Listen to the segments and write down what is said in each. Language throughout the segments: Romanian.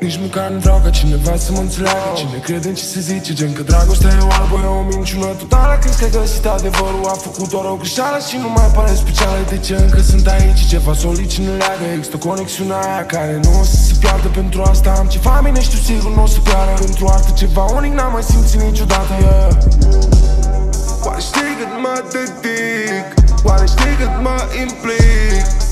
Nici măcar nu vreau ca cineva să mă înțeleagă. Cine crede în ce se zice, gen că dragostea e o albă E o minciună. Totală, crezi că ai găsit adevărul A făcut doar o greșeală și nu mai pare specială De ce încă sunt aici, ceva solid ce ne leagă Există conexiunea aia care nu o să se piardă Pentru asta. Am ceva mine, știu sigur nu o să piară Pentru artă ceva. Unic n-am mai simțit niciodată, yeah Oare știi cât mă dedic? Oare știi cât mă implic?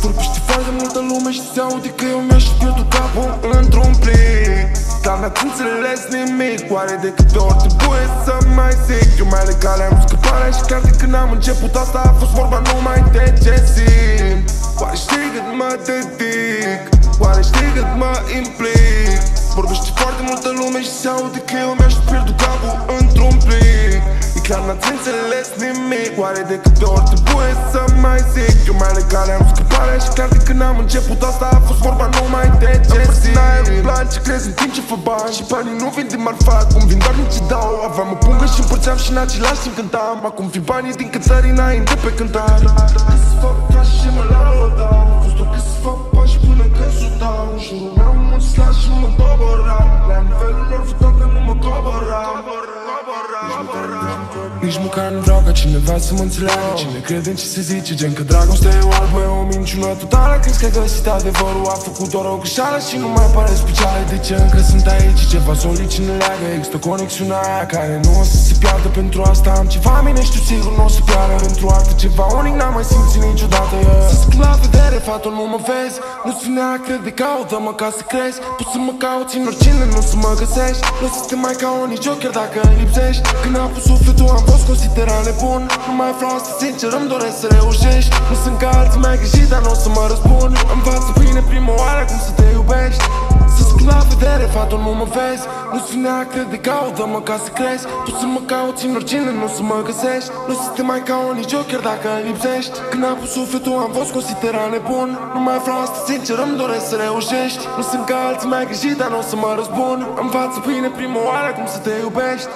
Și se aude că eu mi-aș pierdut capul într-un plic Dar n-ați înțeles nimic Oare de câte ori trebuie să mai zic Eu mai legale am scăparea și chiar de când am început asta A fost vorba numai de ce simt Oare știi cât mă dedic? Oare știi cât mă implic? N-ați înțeles nimic. Oare de câte ori trebuie să mai zic? Eu mai legale am scăparea și chiar de când am început asta A fost vorba numai de ce simt Îmi place, crezi în timp ce fă bani. Și banii nu vin din marfa, cum vin doar nici dau. Aveam o pungă și împărțeam și în același timp cântam. Acum vin banii din câțări înainte pe cântare Să fac pași și mă la dau Fost doar că să fac pași până când s-o dau În jurul meu mulți lași și mă dobora La nivelul lor făteam că nu mă cobora nici măcar nu vreau ca cineva să mă înțeleagă. Cine crede în ce se zice, gen că dragostea e o albă E o minciună totală, crezi că ai găsit adevărul A făcut doar o greșeală și nu mai pare specială De ce încă sunt aici, ceva solid ce ne leagă. Există conexiunea aia care nu o să se piardă. Pentru asta am ceva mine, știu sigur nu o să piară. Pentru artă ceva unic n-am mai simțit niciodată yeah. Să scot la vedere, fată, nu mă vezi Nu-ți vine a crede, caută-mă ca să crezi. Poți să mă cauți în oricine, nu să mă găsești. Nu să te mai ca un nicio, chiar dacă lipsești. Când am pus sufletul, am fost considerat nebun. Nu mai vreau să sincer, îmi doresc să reușești. Nu sunt ca alții, mai greșit, dar nu o să mă răspund. Învață mă vezi Nu-ți vine a crede, caută-mă ca să crezi. Poți să mă cauți în oricine, nu să mă găsești. Nu să te mai ca un nicio, chiar dacă îmi lipsești. Când am pus sufletul, am fost considerat nebun. Nu mai vreau asta, sincer, îmi doresc să reușești. Nu sunt ca alții, mai greșit, dar nu o să mă răzbun. Învață bine prima oară cum să te iubești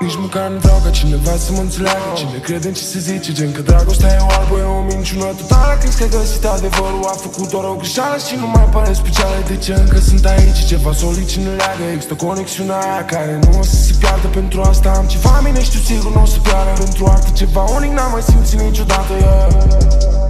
nici măcar nu vreau ca cineva să mă înțeleagă. Cine crede în ce se zice, gen că dragostea e o albă E o minciună totală, crezi că ai găsit adevărul A făcut doar o greșeală și nu mai pare specială De ce încă sunt aici, ceva solid ce ne leagă. Există conexiunea aia care nu o să se piardă. Pentru asta am ceva mine, știu sigur nu o să piară. Pentru artă ceva unic n-am mai simțit niciodată. yeah.